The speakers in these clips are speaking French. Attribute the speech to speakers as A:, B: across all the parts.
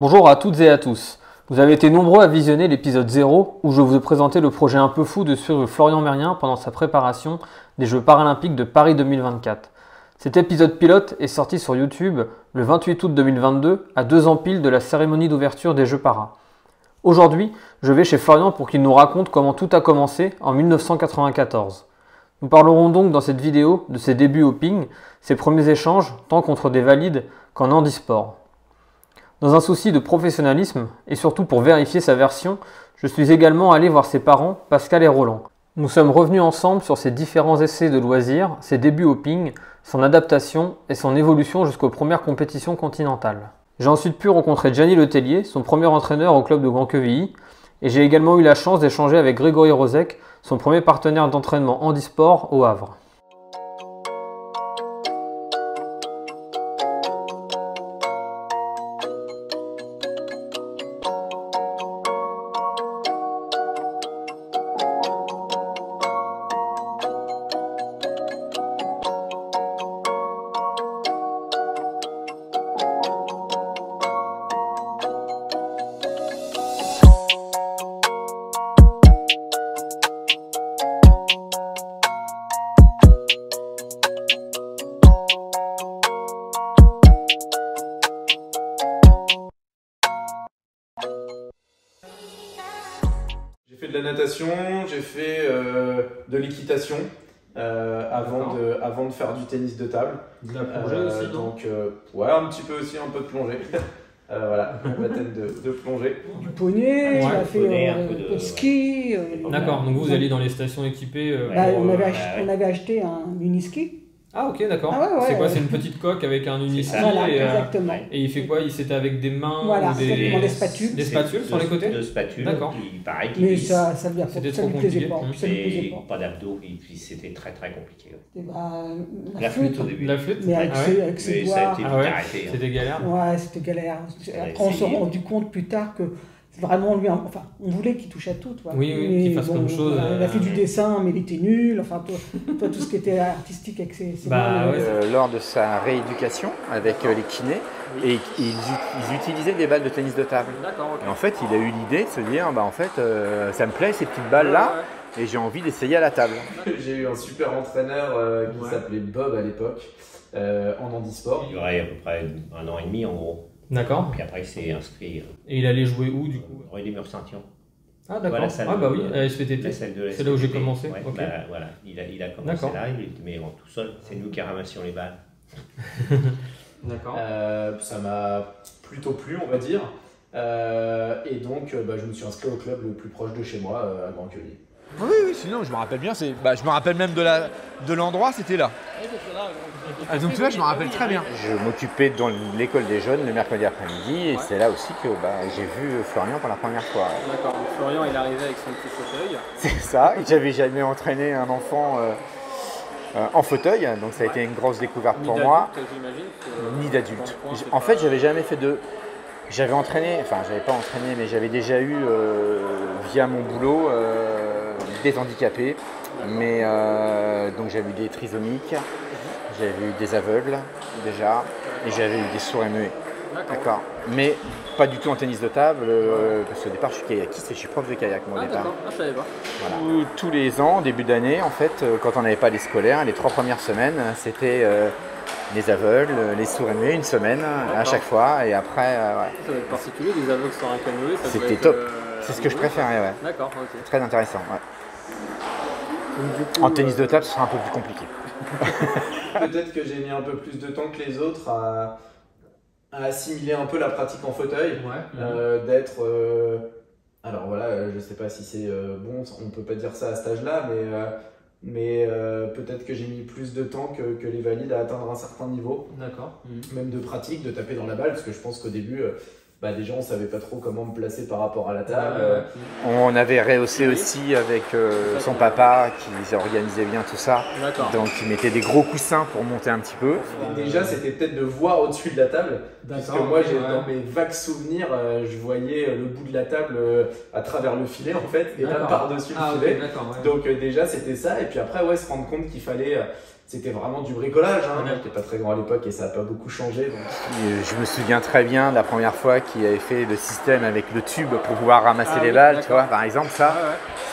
A: Bonjour à toutes et à tous. Vous avez été nombreux à visionner l'épisode 0 où je vous ai présenté le projet un peu fou de suivre Florian Merien pendant sa préparation des Jeux paralympiques de Paris 2024. Cet épisode pilote est sorti sur YouTube le 28 août 2022 à deux ans pile de la cérémonie d'ouverture des Jeux Paras. Aujourd'hui, je vais chez Florian pour qu'il nous raconte comment tout a commencé en 1994. Nous parlerons donc dans cette vidéo de ses débuts au ping, ses premiers échanges tant contre des valides qu'en handisport. Dans un souci de professionnalisme et surtout pour vérifier sa version, je suis également allé voir ses parents, Pascal et Roland. Nous sommes revenus ensemble sur ses différents essais de loisirs, ses débuts au ping, son adaptation et son évolution jusqu'aux premières compétitions continentales. J'ai ensuite pu rencontrer Gianni Letellier, son premier entraîneur au club de Grand Quevilly, et j'ai également eu la chance d'échanger avec Grégory Rozek, son premier partenaire d'entraînement handisport au Havre.
B: Euh, avant, de, avant de faire du tennis de table.
A: De la
B: Euh, Donc, euh, ouais, un petit peu aussi, un peu de plongée. Euh, voilà, baptême de, de plongée.
C: Du poney,
A: Ouais,
C: on a fait
D: poney,
C: euh,
D: un peu
C: un
D: de-
C: ski. euh,
A: D'accord, donc vous allez dans les stations équipées. euh,
C: bah,
A: pour,
C: on, avait
D: ouais,
C: ach-
D: ouais.
C: on avait acheté un uniski.
A: Ah ok d'accord.
C: Ah ouais, ouais,
A: c'est quoi
C: ouais.
A: C'est une petite coque avec un.
C: Voilà,
A: et, euh,
C: exactement.
A: et il fait quoi? Il C'était avec des mains
C: Voilà,
A: ou des,
C: des spatules.
A: Des spatules sur les côtés?
D: Deux spatules.
A: D'accord.
D: Qui, pareil, qui
C: Mais ça, ça, lui,
A: C'était trop compliqué.
C: pas.
D: Et
C: pas.
D: d'abdos, et puis c'était très très compliqué.
C: Bah,
D: La flûte au début.
A: La flûte?
C: Mais avec
A: Ah
C: ses, avec ses
D: Mais ça a
C: doigts.
D: été
A: Ah. C'était galère?
C: Ouais, c'était galère. Après, on s'est rendu compte plus tard que vraiment lui. Enfin, on voulait qu'il touche à tout. Toi.
A: Oui, oui, qu'il fasse comme chose,
C: voilà, Il
A: euh,
C: a fait du dessin, mais il était nul. Enfin, toi, toi, tout ce qui était artistique avec ses, ses
A: Bah, ouais.
C: euh,
E: Euh, lors de sa rééducation avec euh, les kinés et ils, ils utilisaient des balles de tennis de table. Et en fait, il a eu l'idée de se dire bah en fait euh, ça me plaît ces petites balles là et j'ai envie d'essayer à la table.
B: J'ai eu un super entraîneur euh, qui
A: Ouais.
B: s'appelait Bob à l'époque, euh, en handisport.
D: Il durait à peu près un an et demi en gros.
A: D'accord.
D: Puis après, il s'est inscrit
A: Et il allait jouer où du coup?
D: Au Rue des Murs-Saint-Ion.
A: Ah d'accord.
D: Voilà,
A: ah bah oui, à SPTT.
D: La salle de la
A: C'est là où j'ai commencé,
D: Ouais,
A: ok.
D: bah, voilà, il a, il a commencé là, il était mais bon, tout seul. C'est nous qui ramassions les balles.
A: D'accord.
B: Euh, ça m'a plutôt plu, on va dire. Euh, et donc, euh, bah, je me suis inscrit au club le plus proche de chez moi, euh, à Grand Quevilly.
F: Oui, oui, sinon je me rappelle bien, c'est, bah, je me rappelle même de, la, de l'endroit, c'était là. Ah, donc là, je me rappelle très bien.
E: Je m'occupais dans l'école des jeunes le mercredi après-midi et c'est là aussi que bah, j'ai vu Florian pour la première fois.
A: D'accord. Donc Florian il arrivait avec son petit fauteuil.
E: C'est ça, j'avais jamais entraîné un enfant euh, euh, en fauteuil, donc ça a été une grosse découverte pour moi. ni d'adulte. En fait, j'avais jamais fait de. J'avais entraîné, enfin, j'avais pas entraîné, mais j'avais déjà eu euh, via mon boulot euh, des handicapés. Mais euh, donc j'avais eu des trisomiques, j'avais eu des aveugles déjà, et j'avais eu des sourds et muets. D'accord. Mais pas du tout en tennis de table, euh, parce qu'au départ je suis kayakiste et je suis prof de kayak moi, au départ.
A: Ah, je savais pas.
E: Tous- Tous les ans, début d'année, en fait, euh, quand on n'avait pas les scolaires, les trois premières semaines, c'était euh, les aveugles, les sourds et muets, une semaine à chaque fois, et après, euh, ouais.
A: Ça va être particulier, des aveugles sans un canoë. ça
E: C'était top. c'est ce que je préférais, ouais.
A: D'accord, ok.
E: Très intéressant, ouais.
A: Coup,
E: En tennis
A: euh,
E: de table, ce sera un peu plus compliqué.
B: Peut-être que j'ai mis un peu plus de temps que les autres à, à assimiler un peu la pratique en fauteuil,
A: Ouais.
B: euh, d'être. euh, alors voilà, euh, je sais pas si c'est euh, bon, on peut pas dire ça à cet âge-là, mais, euh, mais euh, peut-être que j'ai mis plus de temps que, que les valides à atteindre un certain niveau,
A: D'accord.
B: même de pratique, de taper dans la balle, parce que je pense qu'au début, euh, bah, déjà on savait pas trop comment me placer par rapport à la table. euh,
E: On avait rehaussé aussi avec euh, son papa qui organisait bien tout ça. Donc il mettait des gros coussins pour monter un petit peu.
B: Et déjà, c'était peut-être de voir au-dessus de la table. Parce que moi, j'ai,
A: ouais.
B: dans mes vagues souvenirs, euh, je voyais euh, le bout de la table euh, à travers le filet, en fait, et là par-dessus
A: Ah,
B: le
A: ok,
B: filet.
A: ouais.
B: Donc, euh, déjà, c'était ça. Et puis après, ouais, se rendre compte qu'il fallait, euh, c'était vraiment du bricolage. Hein.
A: Ouais.
B: J'étais pas très grand à l'époque et ça a pas beaucoup changé. donc.
E: Je me souviens très bien de la première fois qu'il avait fait le système avec le tube pour pouvoir ramasser
A: Ah
E: les
A: oui,
E: balles, tu vois, par exemple, ça,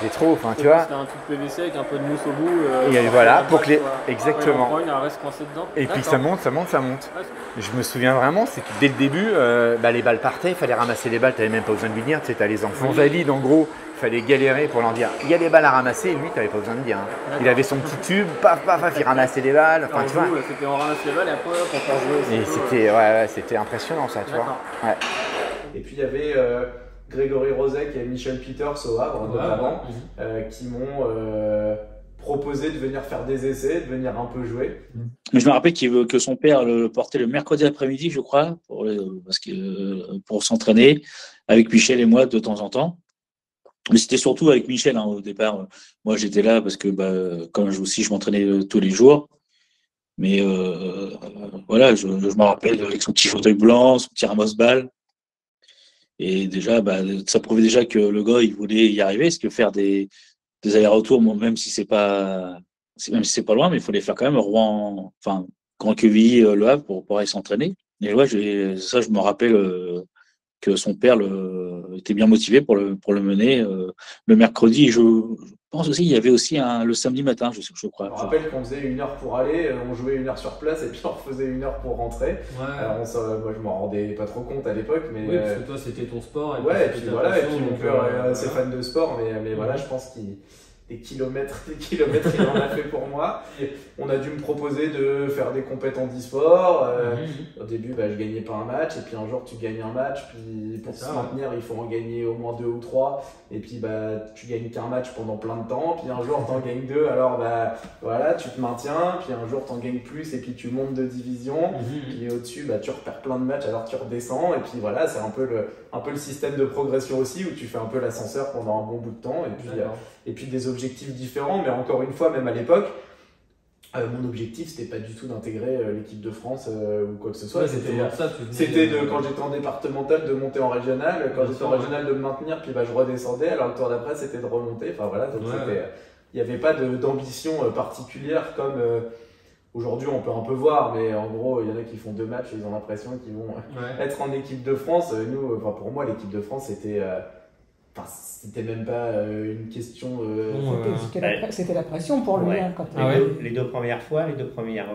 E: c'est trop, enfin, tu vois.
A: C'était un truc PVC avec un peu de mousse au bout. euh,
E: Et
A: pour
E: voilà, pour que les-
A: quoi.
E: exactement.
A: Ouais, on reste coincée dedans.
E: Et puis ça monte, ça monte, ça monte.
A: Ouais,
E: Je me souviens vraiment, c'est que dès le début, euh, bah, les balles partaient, il fallait ramasser les balles, tu même pas besoin de lui dire, tu sais, t'as les enfants valides en gros, il fallait galérer pour leur dire, il y a des balles à ramasser, et lui, t'avais pas besoin de dire. hein. Il avait son petit tube, paf, paf, paf, il ramassait les balles, enfin tu vois.
A: c'était on ramasse les balles et après on jouer.
E: Et c'était ouais, ouais, c'était impressionnant ça, tu vois. Ouais.
B: Et puis il y avait euh, Grégory Rozek et Michel Peters au Havre,
A: Ouais,
B: notamment,
A: ouais.
B: euh, qui m'ont euh, proposé de venir faire des essais, de venir un peu jouer.
G: Mais je me rappelle qu'il veut que son père le portait le mercredi après-midi, je crois, pour, le- parce que, euh, pour s'entraîner avec Michel et moi de temps en temps. Mais c'était surtout avec Michel hein, au départ. Moi, j'étais là parce que, bah, comme je aussi, je m'entraînais euh, tous les jours. Mais euh, voilà, je, je me rappelle avec son petit fauteuil blanc, son petit ramasse-balles. Et déjà, bah, ça prouvait déjà que le gars, il voulait y arriver, parce que faire des, des allers-retours, bon, même si c'est pas, même si c'est pas loin, mais il faut les faire quand même Rouen, enfin, Grand Quevilly, euh, Le Havre pour pouvoir s'entraîner. Et ouais, ça, je me rappelle euh, que son père le, était bien motivé pour le, pour le mener euh, le mercredi. Et je, je pense aussi, il y avait aussi un, le samedi matin, je, je crois.
B: Je me rappelle qu'on faisait une heure pour aller, euh, on jouait une heure sur place et puis on refaisait une heure pour rentrer.
A: Ouais.
B: Alors on moi je m'en rendais pas trop compte à l'époque, mais
A: Oui, parce
B: euh,
A: que toi c'était ton sport.
B: ouais, et puis voilà, et puis mon père est assez
A: voilà.
B: fan de sport, mais, mais voilà, je pense qu'il des kilomètres, des kilomètres il en a fait pour moi. On a dû me proposer de faire des compètes en e-sport. euh,
A: Mhm.
B: Au début, bah, je gagnais pas un match, et puis un jour, tu gagnes un match, puis pour se maintenir, il faut en gagner au moins deux ou trois, et puis bah, tu gagnes qu'un match pendant plein de temps, puis un jour, t'en gagnes deux, alors bah, voilà, tu te maintiens, puis un jour, t'en gagnes plus, et puis tu montes de division,
A: Mhm.
B: puis au-dessus, bah, tu repères plein de matchs, alors tu redescends, et puis voilà, c'est un peu le, un peu le système de progression aussi, où tu fais un peu l'ascenseur pendant un bon bout de temps, et puis, euh, et puis des objectifs différents, mais encore une fois, même à l'époque, euh, mon objectif, c'était pas du tout d'intégrer euh, l'équipe de France euh, ou quoi que ce soit,
A: Ouais,
B: c'était de quand j'étais en départemental de monter en régional, quand j'étais en régional de me maintenir, puis bah, je redescendais, alors le tour d'après c'était de remonter, enfin voilà, donc
A: Ouais,
B: il n'y avait pas d'ambition particulière comme aujourd'hui on peut un peu voir, mais en gros il y en a qui font deux matchs et ils ont l'impression qu'ils vont
A: Ouais.
B: être en équipe de France. Nous, enfin pour moi l'équipe de France c'était, enfin c'était même pas euh, une question. euh,
A: Bon,
C: C'était-
A: euh,
C: C'était la, c'était pression pour lui
D: Ouais.
C: hein, quand
D: Les,
A: Ah ouais
D: deux, les deux premières fois, les deux premières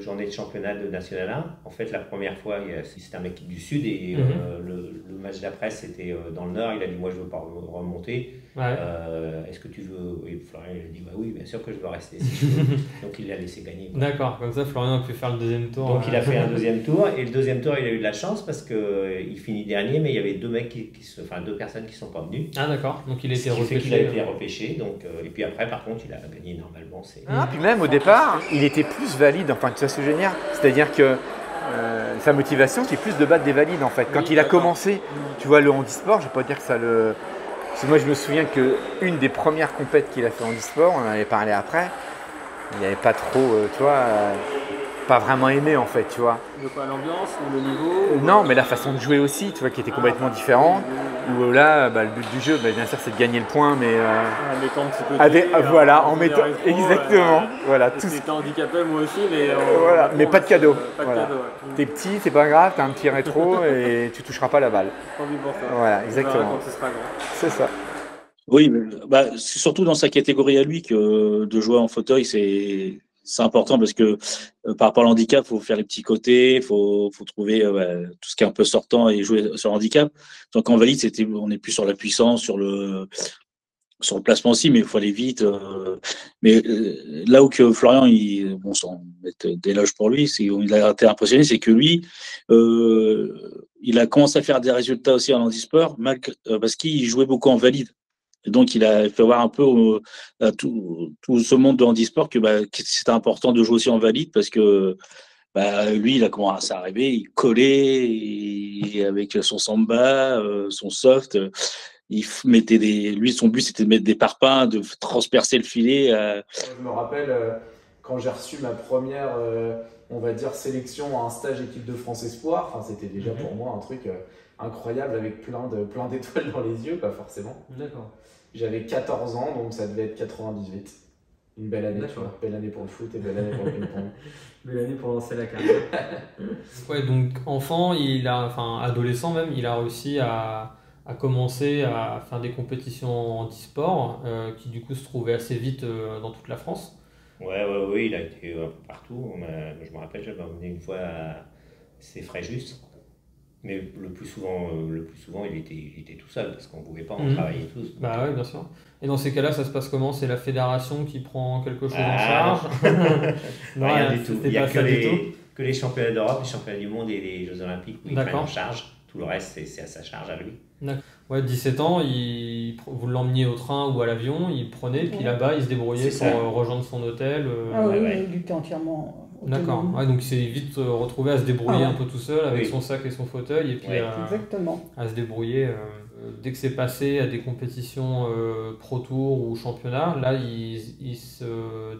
D: journées de championnat de National 1, en fait, la première fois, il c'était un équipe du Sud et
A: Mhm.
D: euh, le, le match d'après, c'était euh, dans le Nord. Il a dit Moi, je veux pas re- remonter.
A: Ouais.
D: Euh, Est-ce que tu veux Et Florian, il a dit Bah oui, bien sûr que je veux rester. si je veux. Donc, il l'a laissé gagner.
A: D'accord, comme ça Florian a pu faire le deuxième tour.
D: Donc, il a fait un deuxième tour. Et le deuxième tour, il a eu de la chance parce qu'il finit dernier, mais il y avait deux mecs qui, qui se- enfin, deux personnes qui sont pas venues.
A: Ah d'accord, donc il était
D: fait qu'il a
A: repêché.
D: été repêché. Donc, euh, et puis après, par contre, il a gagné normalement. C'est
E: Ah, puis même au départ, il était plus valide, enfin dire C'est-à-dire que euh, sa motivation, c'est plus de battre des valides en fait. Quand
A: Oui,
E: il a commencé, tu vois, le handisport, je vais pas dire que ça le. Parce que moi je me souviens que une des premières compètes qu'il a fait en handisport, on en avait parlé après, il n'y avait pas trop, euh, tu vois, euh, pas vraiment aimé en fait, tu vois.
A: Quoi l'ambiance ou le niveau
E: Non, mais la façon de jouer aussi, tu vois, qui était complètement différente. Où euh, là, bah, le but du jeu, bah, bien sûr, c'est de gagner le point, mais euh,
A: En mettant un petit peu de
E: avec,
A: tir,
E: voilà,
A: en
E: mettant exactement, voilà, tout
A: handicapé moi aussi, mais. euh,
E: Voilà, mais pas de cadeau.
A: Pas de
E: Voilà.
A: cadeau, ouais.
E: T'es petit, c'est pas grave, t'as un petit rétro et tu toucheras pas la balle.
A: Pour ça.
E: Voilà, exactement. C'est ça.
G: Oui, mais, bah, c'est surtout dans sa catégorie à lui que de jouer en fauteuil, c'est c'est important parce que euh, par rapport à l'handicap, faut faire les petits côtés, faut faut trouver euh, tout ce qui est un peu sortant et jouer sur le handicap. Donc en valide, on est plus sur la puissance, sur le sur le placement aussi, mais il faut aller vite. euh. mais là où Florian, il, bon, sans d'éloge pour lui, il a été impressionné, c'est que lui, il a commencé à faire des résultats aussi en handisport, parce qu'il jouait beaucoup en valide. Et donc, il a fait voir un peu à tout, tout ce monde de handisport que, bah, que c'était important de jouer aussi en valide parce que bah, lui, il a commencé à arriver, il collait avec son samba, euh, son soft. euh, il mettait des. Lui, son but, c'était de mettre des parpaings, de transpercer le filet. euh,
B: Je me rappelle quand j'ai reçu ma première, on va dire, sélection à un stage équipe de France Espoir. Enfin, c'était déjà
A: Mhm.
B: pour moi un truc incroyable avec plein de plein d'étoiles dans les yeux, pas forcément.
A: D'accord.
B: J'avais 14 ans, donc ça devait être 98. une belle année, tu vois. Belle année pour le foot et belle année pour le ping-pong.
A: Belle année pour lancer la carrière. ouais, donc enfant, il a, enfin adolescent même, il a réussi à, à commencer à faire des compétitions en e-sport euh, qui du coup se trouvaient assez vite euh, dans toute la France.
D: Ouais, ouais, ouais, il a été un peu partout. A- je me rappelle, j'avais emmené une fois à c'est Fréjus. Mais le plus souvent, euh, le plus souvent il, était, il était tout seul parce qu'on ne pouvait pas en
A: Mhm.
D: travailler tous.
A: Bah ouais, bien sûr. Et dans ces cas-là, ça se passe comment? C'est la fédération qui prend quelque chose en
D: Ah,
A: charge? Non,
D: Rien du tout. Il n'y a que les, que les championnats d'Europe, les championnats du monde et les Jeux Olympiques où il prend en charge. Tout le reste, c'est- à sa charge à lui.
A: Ouais, 17 ans, il, vous l'emmeniez au train ou à l'avion, il prenait, puis
C: Ouais.
A: là-bas, il se débrouillait pour
D: ça.
A: euh, rejoindre son hôtel. euh,
C: Ah oui,
D: ouais, ouais.
C: il était entièrement
A: D'accord. Ouais, donc il s'est vite euh, retrouvé à se débrouiller
C: Ah ouais.
A: un peu tout seul avec
D: Oui.
A: son sac et son fauteuil et puis
D: Ouais,
A: à,
C: Exactement.
A: à se débrouiller. euh, euh, dès que c'est passé à des compétitions euh, Pro Tour ou championnat, là il, il se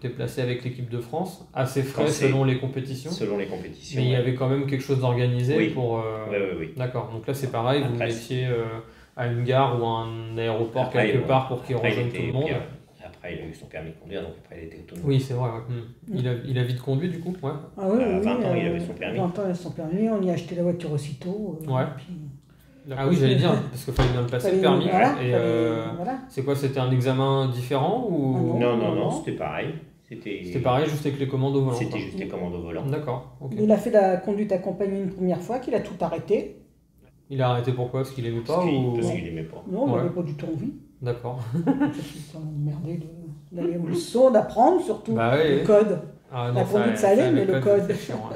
A: déplaçait avec l'équipe de France, assez frais selon les compétitions.
D: Selon les compétitions.
A: Mais il y avait quand même quelque chose d'organisé
D: Oui.
A: pour. euh,
D: ouais.
A: D'accord. Donc là c'est pareil, vous le
D: Après,
A: mettiez euh, à une gare ou à un aéroport
D: Après,
A: quelque part pour qu'il rejoigne tout le monde.
D: Après, il a eu son permis de conduire, donc après, il était autonome.
A: Oui, c'est vrai. ouais. Hmm. Il, a, il a vite conduit du coup ouais.
C: Ah oui,
D: À
C: oui,
D: 20 ans, il
C: euh,
D: avait son permis.
C: 20 ans, il avait son permis. On y a acheté la voiture aussitôt. euh,
A: Ouais.
C: puis-
A: Ah oui, j'allais dire, parce qu'il fallait bien le passer le permis.
C: voilà,
A: et
C: fallait-
A: euh,
C: voilà.
A: c'est quoi C'était un examen différent ou
C: Ah
D: Non, non,
C: non.
D: non, c'était pareil. C'était
A: C'était pareil, juste avec les commandes au volant
D: C'était juste les commandes au volant.
A: D'accord.
C: Il a fait la conduite accompagnée une première fois, qu'il a tout arrêté.
A: Il a arrêté pourquoi? Parce qu'il aimait pas
D: Parce qu'il
A: ou...
D: parce qu'il aimait pas.
C: Non, il
A: Ouais.
C: n'avait pas du tout envie.
A: D'accord.
C: C'est emmerdé de- d'aller au saut, d'apprendre surtout
A: Bah oui,
C: le code.
A: Ah,
C: La conduite, ça allait, mais le code.
A: chiant,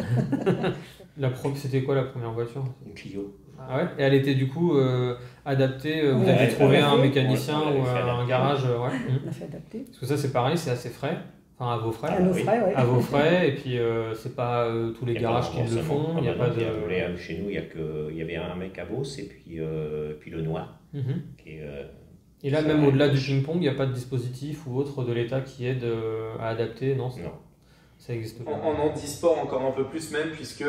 A: la pro... C'était quoi la première voiture?
D: Une Clio.
A: Ah ouais? Et elle était du coup euh, adaptée, euh, vous
C: Ouais,
A: avez trouvé
C: l'a
A: un
C: fait.
A: mécanicien ou un garage euh, ouais.
C: On a fait adapter.
A: Parce que ça c'est pareil, c'est assez frais. Enfin à vos frais.
C: À nos
D: oui.
C: frais, ouais.
A: À vos frais, et puis euh, c'est pas euh, tous les
D: y
A: garages qui le font, il n'y a pas
D: non,
A: de...
D: y Chez nous, il y, a que, il y avait un mec à Beauce et puis, puis le noir.
A: Mhm.
D: Qui est, euh,
A: Et là, même au-delà du ping-pong, il n'y a pas de dispositif ou autre de l'État qui aide euh, à adapter, non ça-
D: non.
A: Ça existe pas.
B: En, en handisport, encore un peu plus même, puisque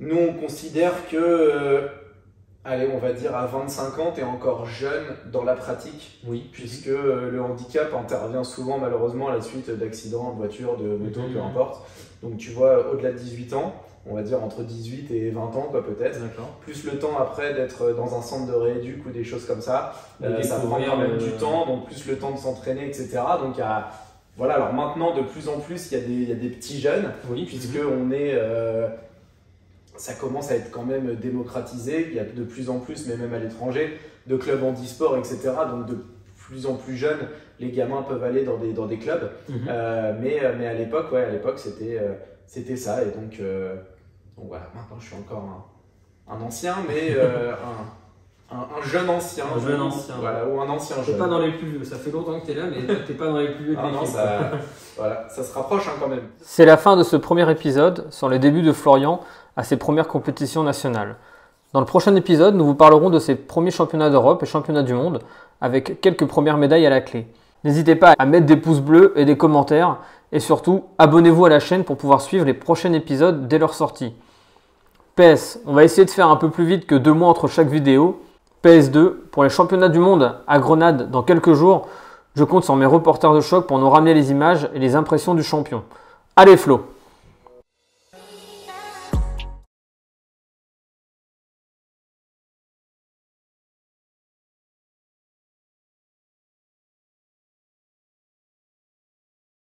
B: nous, on considère que, euh, allez, on va dire à 25 ans, tu es encore jeune dans la pratique,
A: Oui.
B: puisque euh, le handicap intervient souvent, malheureusement, à la suite d'accidents de voiture, de moto, peu importe. Donc, tu vois, au-delà de 18 ans, on va dire entre 18 et 20 ans, quoi, peut-être. Plus le temps après d'être dans un centre de rééduc ou des choses comme ça, euh, ça prend quand même du temps, donc plus le temps de s'entraîner, etc. Donc, voilà, alors maintenant, de plus en plus, il y, a des- il y a des petits jeunes
A: Oui,
B: puisque on est, euh, ça commence à être quand même démocratisé. Il y a de plus en plus, mais même à l'étranger, de clubs handisport, etc. Donc de plus en plus jeunes, les gamins peuvent aller dans des, dans des clubs.
A: Mhm.
B: Euh, mais, mais à l'époque, ouais, à l'époque, c'était, euh, c'était ça. Et donc, donc voilà, maintenant, je suis encore un, un ancien, mais euh, un, un, un jeune ancien.
A: Un jeune
B: ou-
A: ancien.
B: Voilà, ou un ancien jeune.
A: pas dans les plus vieux, ça fait longtemps que t'es là, mais t'es pas dans les plus vieux.
B: Ah non,
A: l'équipe.
B: ça, voilà, ça se rapproche hein, quand même.
A: C'est la fin de ce premier épisode sur les débuts de Florian à ses premières compétitions nationales. Dans le prochain épisode, nous vous parlerons de ses premiers championnats d'Europe et championnats du monde, avec quelques premières médailles à la clé. N'hésitez pas à mettre des pouces bleus et des commentaires, et surtout, abonnez-vous à la chaîne pour pouvoir suivre les prochains épisodes dès leur sortie. PS, on va essayer de faire un peu plus vite que deux mois entre chaque vidéo. PS2, pour les championnats du monde à Grenade dans quelques jours, je compte sur mes reporters de choc pour nous ramener les images et les impressions du champion. Allez Flo